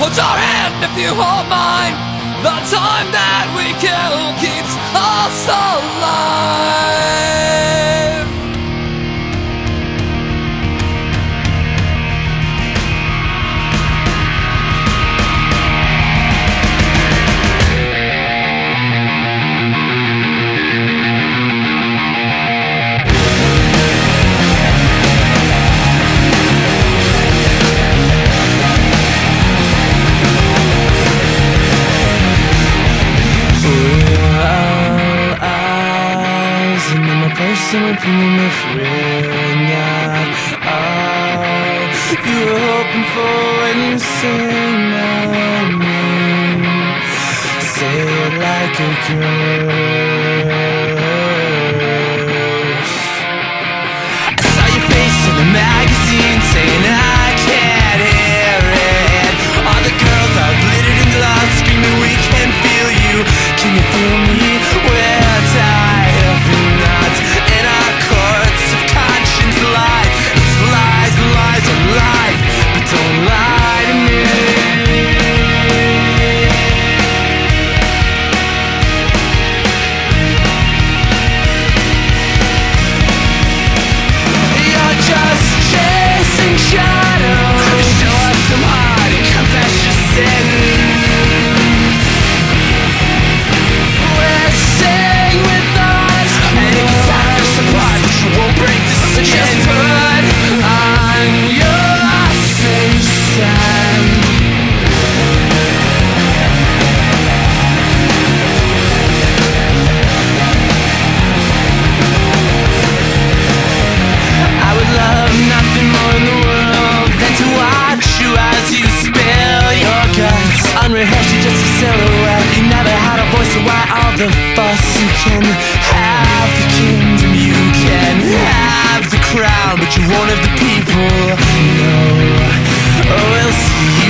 Hold your hand if you hold mine. The time that we kill keeps us alive. Opinion if we're not you were hoping for when you say my name. Say it like a girl. unrehearsed, you're just a silhouette. You never had a voice, so why all the fuss? You can have the kingdom, you can have the crown But you won't have the people, no. Oh, we'll see. you